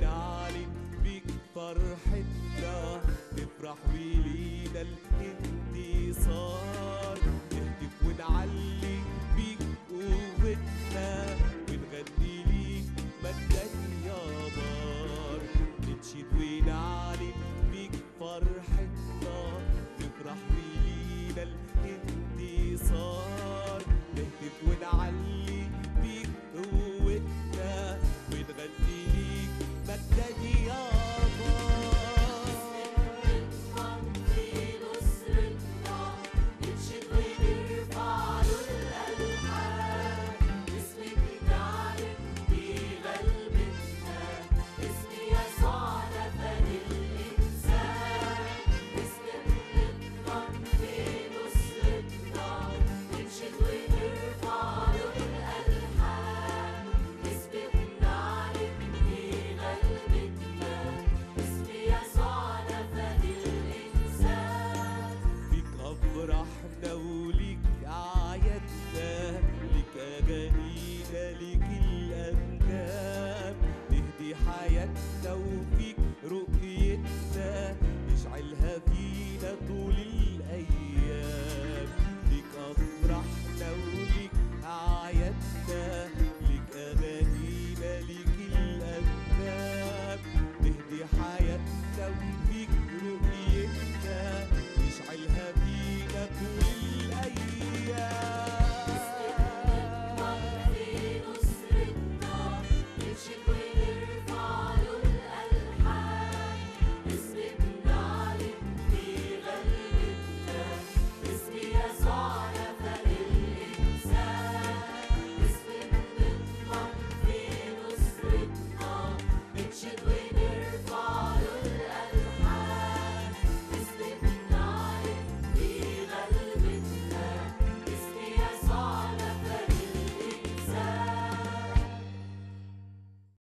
بنعلي بيك فرحتنا نفرح بيلينا الانتصار. angelic